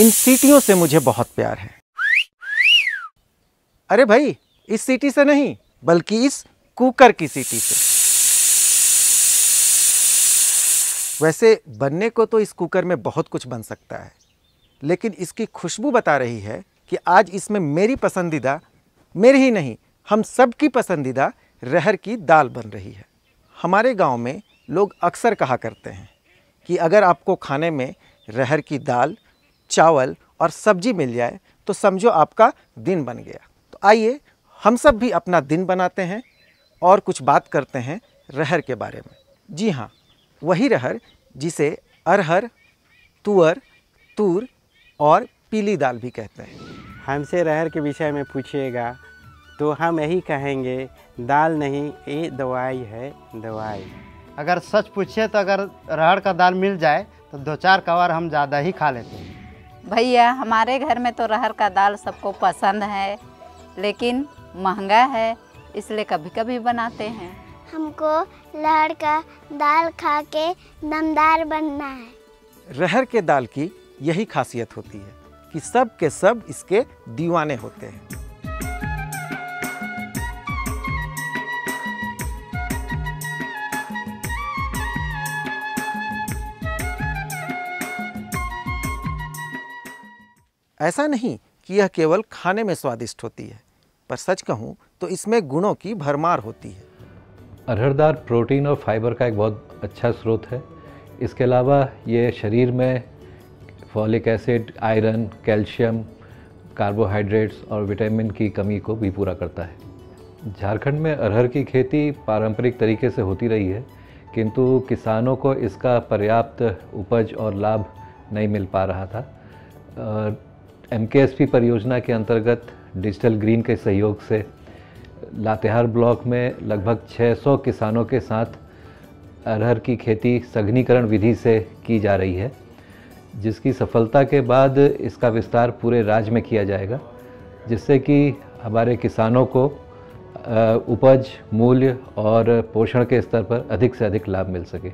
इन सीटियों से मुझे बहुत प्यार है। अरे भाई, इस सीटी से नहीं, बल्कि इस कुकर की सीटी से। वैसे, बनने को तो इस कुकर में बहुत कुछ बन सकता है, लेकिन इसकी खुशबू बता रही है कि आज इसमें मेरी पसंदीदा, मेरी ही नहीं, हम सब की पसंदीदा रहर की दाल बन रही है। हमारे गाँव में लोग अक्सर कहा करते हैं कि अगर आपको खाने में रहर की दाल चावल और सब्ज़ी मिल जाए तो समझो आपका दिन बन गया। तो आइए हम सब भी अपना दिन बनाते हैं और कुछ बात करते हैं रहर के बारे में। जी हाँ वही रहर जिसे अरहर तुअर तूर और पीली दाल भी कहते हैं। हमसे रहर के विषय में पूछिएगा तो हम यही कहेंगे दाल नहीं ये दवाई है दवाई। अगर सच पूछिए तो अगर रहर का दाल मिल जाए तो दो चार कवर हम ज़्यादा ही खा लेते हैं। भैया हमारे घर में तो रहर का दाल सबको पसंद है लेकिन महँगा है इसलिए कभी कभी बनाते हैं। हमको लहर का दाल खा के दमदार बनना है। रहर के दाल की यही खासियत होती है कि सब के सब इसके दीवाने होते हैं। ऐसा नहीं कि यह केवल खाने में स्वादिष्ट होती है, पर सच कहूँ तो इसमें गुणों की भरमार होती है। अरहरदार प्रोटीन और फाइबर का एक बहुत अच्छा स्रोत है। इसके अलावा ये शरीर में folic acid, iron, calcium, carbohydrates और विटामिन की कमी को भी पूरा करता है। झारखंड में अरहर की खेती पारंपरिक तरीके से होती रही है, किंतु किसानों को इसका पर्याप्त उपज और लाभ नहीं मिल पा रहा था। एम परियोजना के अंतर्गत डिजिटल ग्रीन के सहयोग से लातेहार ब्लॉक में लगभग 600 किसानों के साथ अरहर की खेती सघनीकरण विधि से की जा रही है, जिसकी सफलता के बाद इसका विस्तार पूरे राज्य में किया जाएगा, जिससे कि हमारे किसानों को उपज, मूल्य और पोषण के स्तर पर अधिक से अधिक लाभ मिल सके।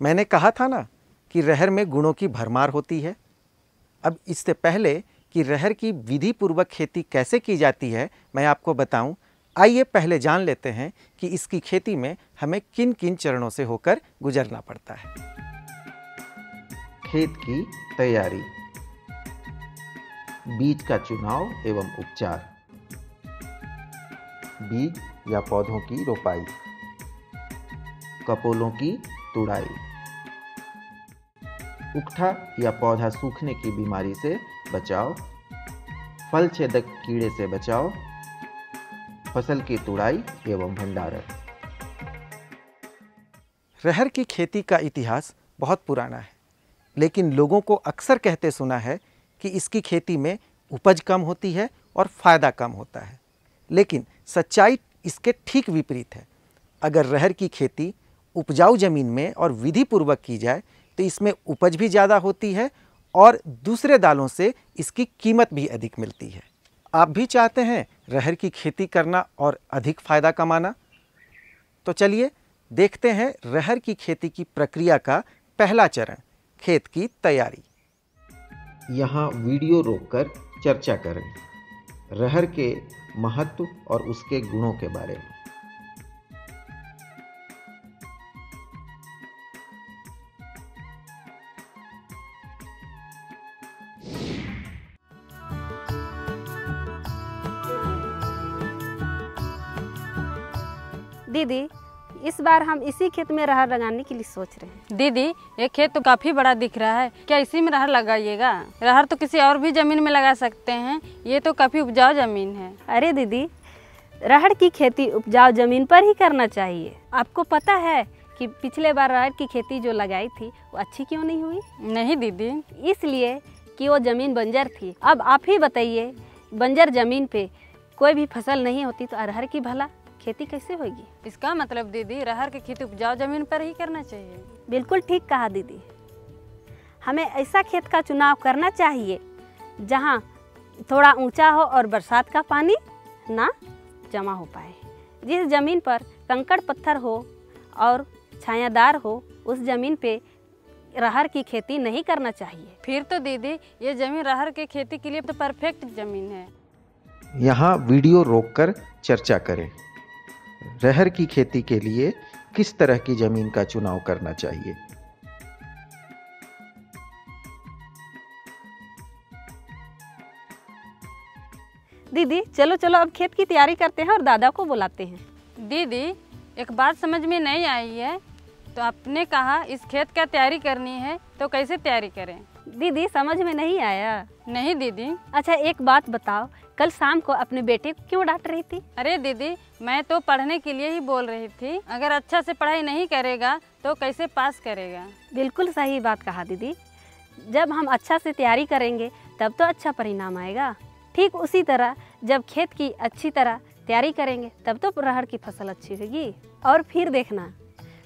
मैंने कहा था ना कि रहर में गुणों की भरमार होती है। अब इससे पहले कि रहर की विधि पूर्वक खेती कैसे की जाती है, मैं आपको बताऊँ। आइए पहले जान लेते हैं कि इसकी खेती में हमें किन किन चरणों से होकर गुजरना पड़ता है। खेत की तैयारी, बीज का चुनाव एवं उपचार, बीज या पौधों की रोपाई, कपोलों की तुड़ाई। उकठा या पौधा सूखने की बीमारी से बचाव फल छेदक कीड़े से बचाव फ़सल की तुड़ाई एवं भंडारण। रहर की खेती का इतिहास बहुत पुराना है, लेकिन लोगों को अक्सर कहते सुना है कि इसकी खेती में उपज कम होती है और फ़ायदा कम होता है। लेकिन सच्चाई इसके ठीक विपरीत है। अगर रहर की खेती उपजाऊ ज़मीन में और विधि पूर्वक की जाए तो इसमें उपज भी ज़्यादा होती है और दूसरे दालों से इसकी कीमत भी अधिक मिलती है। आप भी चाहते हैं रहर की खेती करना और अधिक फ़ायदा कमाना? तो चलिए देखते हैं रहर की खेती की प्रक्रिया का पहला चरण, खेत की तैयारी। यहाँ वीडियो रोककर चर्चा करें, रहर के महत्व और उसके गुणों के बारे में। दीदी इस बार हम इसी खेत में रहर लगाने के लिए सोच रहे हैं। दीदी ये खेत तो काफ़ी बड़ा दिख रहा है। क्या इसी में रहर लगाइएगा? रहर तो किसी और भी ज़मीन में लगा सकते हैं। ये तो काफ़ी उपजाऊ ज़मीन है। अरे दीदी रहर की खेती उपजाऊ ज़मीन पर ही करना चाहिए। आपको पता है कि पिछले बार रहर की खेती जो लगाई थी वो अच्छी क्यों नहीं हुई? नहीं दीदी। इसलिए कि वो ज़मीन बंजर थी। अब आप ही बताइए बंजर ज़मीन पे कोई भी फ़सल नहीं होती तो अरहर की भला? खेती कैसे होगी? इसका मतलब दीदी रहर की खेती उपजाऊ ज़मीन पर ही करना चाहिए। बिल्कुल ठीक कहा दीदी। हमें ऐसा खेत का चुनाव करना चाहिए जहाँ थोड़ा ऊँचा हो और बरसात का पानी ना जमा हो पाए। जिस ज़मीन पर कंकड़ पत्थर हो और छायादार हो उस ज़मीन पे रहर की खेती नहीं करना चाहिए। फिर तो दीदी ये ज़मीन रहर के खेती के लिए तो परफेक्ट ज़मीन है। यहाँ वीडियो रोककर चर्चा करें। रहर की खेती के लिए किस तरह की ज़मीन का चुनाव करना चाहिए? दीदी चलो चलो अब खेत की तैयारी करते हैं और दादा को बुलाते हैं। दीदी एक बात समझ में नहीं आई है। तो आपने कहा इस खेत का तैयारी करनी है तो कैसे तैयारी करें? दीदी समझ में नहीं आया। नहीं दीदी। अच्छा एक बात बताओ कल शाम को अपने बेटे को क्यों डांट रही थी? अरे दीदी मैं तो पढ़ने के लिए ही बोल रही थी। अगर अच्छा से पढ़ाई नहीं करेगा तो कैसे पास करेगा? बिल्कुल सही बात कहा दीदी। जब हम अच्छा से तैयारी करेंगे तब तो अच्छा परिणाम आएगा। ठीक उसी तरह जब खेत की अच्छी तरह तैयारी करेंगे तब तो रहर की फ़सल अच्छी होगी। और फिर देखना।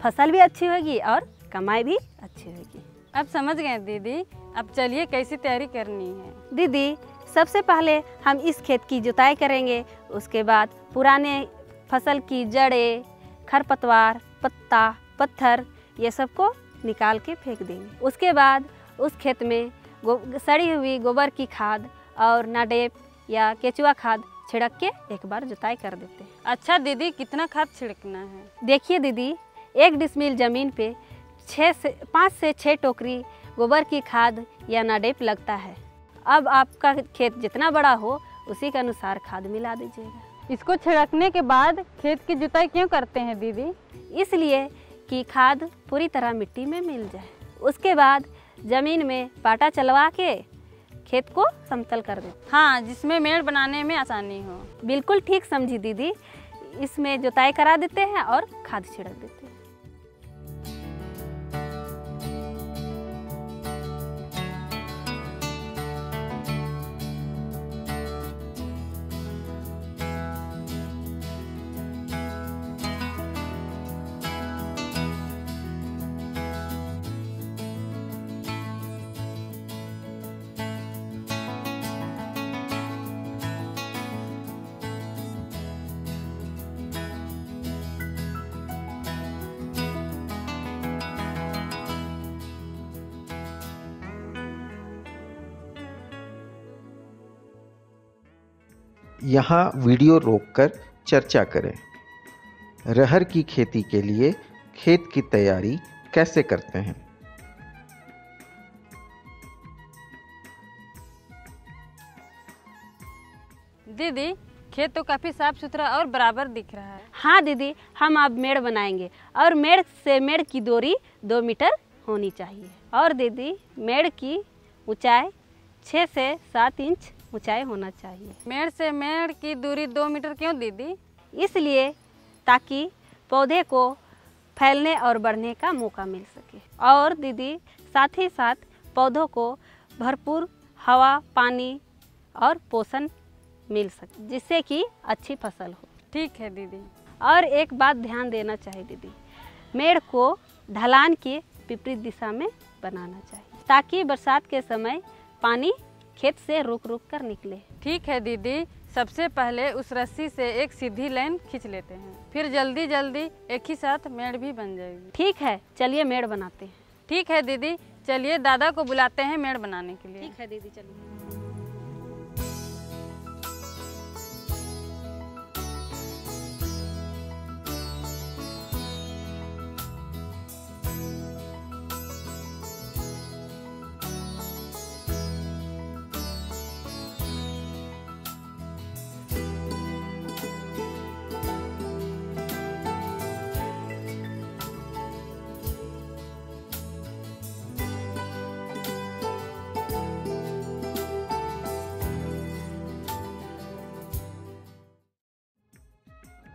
फ़सल भी अच्छी होगी और कमाई भी अच्छी होगी। अब समझ गए दीदी अब चलिए कैसी तैयारी करनी है? दीदी सबसे पहले हम इस खेत की जुताई करेंगे उसके बाद पुराने फ़सल की जड़ें खरपतवार पत्ता पत्थर ये सबको निकाल के फेंक देंगे। उसके बाद उस खेत में गो सड़ी हुई गोबर की खाद और नाडेप या केचुआ खाद छिड़क के एक बार जुताई कर देते हैं। अच्छा दीदी कितना खाद छिड़कना है? देखिए दीदी एक डिसमिल ज़मीन पे छः से पाँच से छः टोकरी गोबर की खाद या नाडेप लगता है। अब आपका खेत जितना बड़ा हो उसी के अनुसार खाद मिला दीजिएगा। इसको छिड़कने के बाद खेत की जुताई क्यों करते हैं दीदी? इसलिए कि खाद पूरी तरह मिट्टी में मिल जाए। उसके बाद ज़मीन में पाटा चलवा के खेत को समतल कर दे। हाँ जिसमें मेड़ बनाने में आसानी हो। बिल्कुल ठीक समझी दीदी। इसमें जुताई करा देते हैं और खाद छिड़क देते हैं। यहाँ वीडियो रोककर चर्चा करें। रहर की खेती के लिए खेत की तैयारी कैसे करते हैं? दीदी खेत तो काफ़ी साफ़ सुथरा और बराबर दिख रहा है। हाँ दीदी हम अब मेड़ बनाएँगे और मेड़ से मेड़ की दूरी दो मीटर होनी चाहिए। और दीदी मेड़ की ऊंचाई छः से सात इंच ऊंचाई होना चाहिए। मेड़ से मेड़ की दूरी दो मीटर क्यों दीदी? इसलिए ताकि पौधे को फैलने और बढ़ने का मौका मिल सके। और दीदी साथ ही साथ पौधों को भरपूर हवा पानी और पोषण मिल सके जिससे कि अच्छी फ़सल हो। ठीक है दीदी। और एक बात ध्यान देना चाहिए दीदी मेड़ को ढलान के विपरीत दिशा में बनाना चाहिए ताकि बरसात के समय पानी खेत से रुक रुक कर निकले। ठीक है दीदी। सबसे पहले उस रस्सी से एक सीधी लाइन खींच लेते हैं। फिर जल्दी जल्दी एक ही साथ मेड़ भी बन जाएगी। ठीक है चलिए मेड़ बनाते हैं। ठीक है दीदी। चलिए दादा को बुलाते हैं मेड़ बनाने के लिए। ठीक है दीदी चलिए।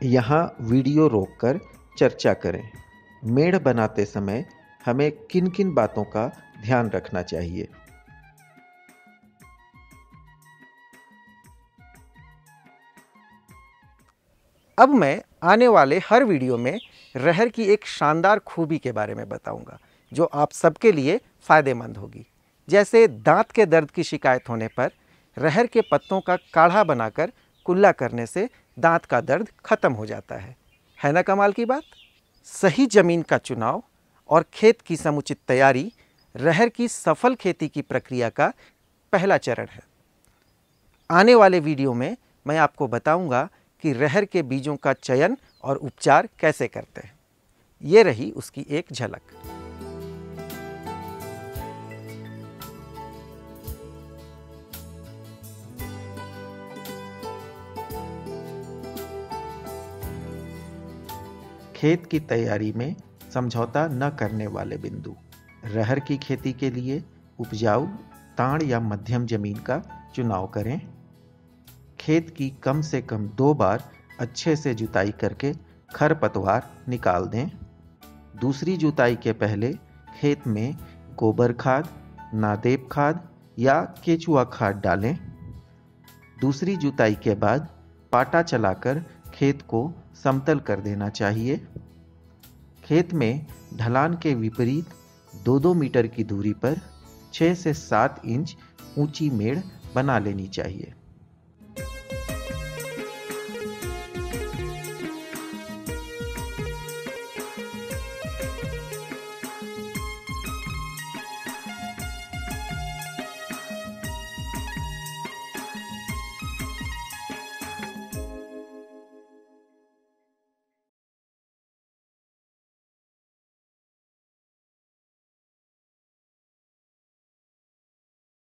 यहाँ वीडियो रोककर चर्चा करें। मेढ़ बनाते समय हमें किन किन बातों का ध्यान रखना चाहिए? अब मैं आने वाले हर वीडियो में रहर की एक शानदार खूबी के बारे में बताऊँगा, जो आप सबके लिए फ़ायदेमंद होगी। जैसे दांत के दर्द की शिकायत होने पर रहर के पत्तों का काढ़ा बनाकर कुल्ला करने से दांत का दर्द खत्म हो जाता है। है ना कमाल की बात? सही ज़मीन का चुनाव और खेत की समुचित तैयारी, रहर की सफल खेती की प्रक्रिया का पहला चरण है। आने वाले वीडियो में मैं आपको बताऊँगा कि रहर के बीजों का चयन और उपचार कैसे करते हैं। ये रही उसकी एक झलक। खेत की तैयारी में समझौता न करने वाले बिंदु। रहर की खेती के लिए उपजाऊ ताड़ या मध्यम ज़मीन का चुनाव करें। खेत की कम से कम दो बार अच्छे से जुताई करके खरपतवार निकाल दें। दूसरी जुताई के पहले खेत में गोबर खाद, नादेब खाद या केचुआ खाद डालें। दूसरी जुताई के बाद पाटा चलाकर खेत को समतल कर देना चाहिए। खेत में ढलान के विपरीत दो दो मीटर की दूरी पर 6 से 7 इंच ऊँची मेड़ बना लेनी चाहिए।